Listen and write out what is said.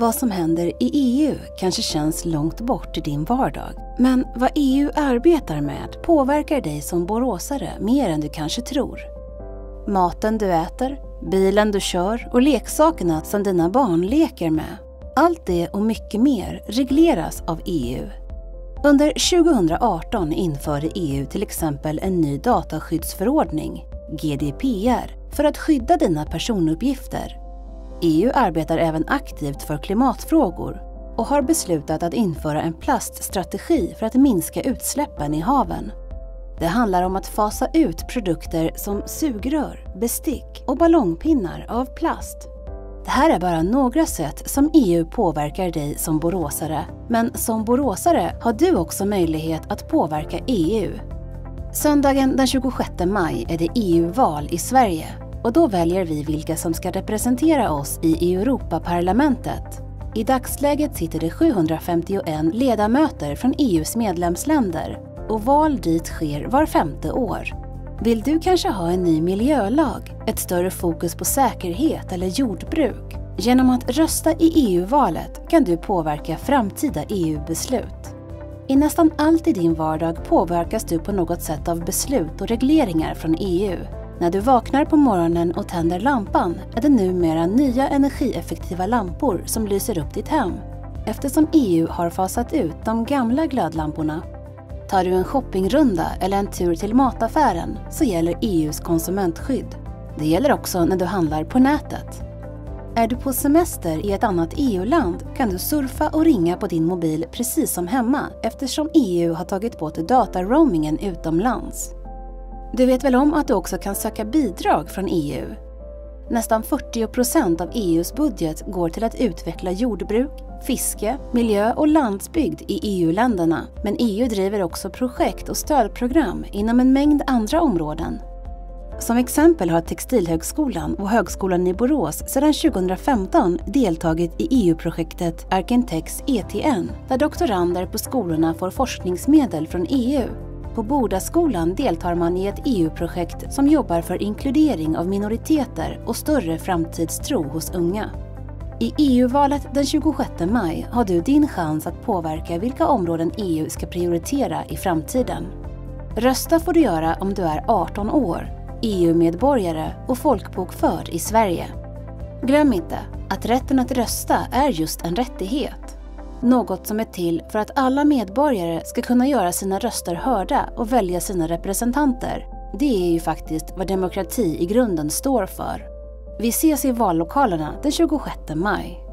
Vad som händer i EU kanske känns långt bort i din vardag. Men vad EU arbetar med påverkar dig som boråsare mer än du kanske tror. Maten du äter, bilen du kör och leksakerna som dina barn leker med. Allt det och mycket mer regleras av EU. Under 2018 införde EU till exempel en ny dataskyddsförordning, GDPR, för att skydda dina personuppgifter. EU arbetar även aktivt för klimatfrågor och har beslutat att införa en plaststrategi för att minska utsläppen i haven. Det handlar om att fasa ut produkter som sugrör, bestick och ballongpinnar av plast. Det här är bara några sätt som EU påverkar dig som boråsare. Men som boråsare har du också möjlighet att påverka EU. Söndagen den 26 maj är det EU-val i Sverige och då väljer vi vilka som ska representera oss i Europaparlamentet. I dagsläget sitter det 751 ledamöter från EUs medlemsländer och val dit sker var femte år. Vill du kanske ha en ny miljölag, ett större fokus på säkerhet eller jordbruk? Genom att rösta i EU-valet kan du påverka framtida EU-beslut. I nästan allt i din vardag påverkas du på något sätt av beslut och regleringar från EU. När du vaknar på morgonen och tänder lampan är det numera nya energieffektiva lampor som lyser upp ditt hem eftersom EU har fasat ut de gamla glödlamporna Tar du en shoppingrunda eller en tur till mataffären så gäller EUs konsumentskydd. Det gäller också när du handlar på nätet. Är du på semester i ett annat EU-land kan du surfa och ringa på din mobil precis som hemma eftersom EU har tagit bort dataroamingen utomlands. Du vet väl om att du också kan söka bidrag från EU? Nästan 40 procent av EUs budget går till att utveckla jordbruk, fiske, miljö och landsbygd i EU-länderna. Men EU driver också projekt och stödprogram inom en mängd andra områden. Som exempel har Textilhögskolan och Högskolan i Borås sedan 2015 deltagit i EU-projektet Arkintex ETN, där doktorander på skolorna får forskningsmedel från EU. På Bodaskolan deltar man i ett EU-projekt som jobbar för inkludering av minoriteter och större framtidstro hos unga. I EU-valet den 26 maj har du din chans att påverka vilka områden EU ska prioritera i framtiden. Rösta får du göra om du är 18 år, EU-medborgare och folkbokförd i Sverige. Glöm inte att rätten att rösta är just en rättighet. Något som är till för att alla medborgare ska kunna göra sina röster hörda och välja sina representanter. Det är ju faktiskt vad demokrati i grunden står för. Vi ses i vallokalerna den 26 maj.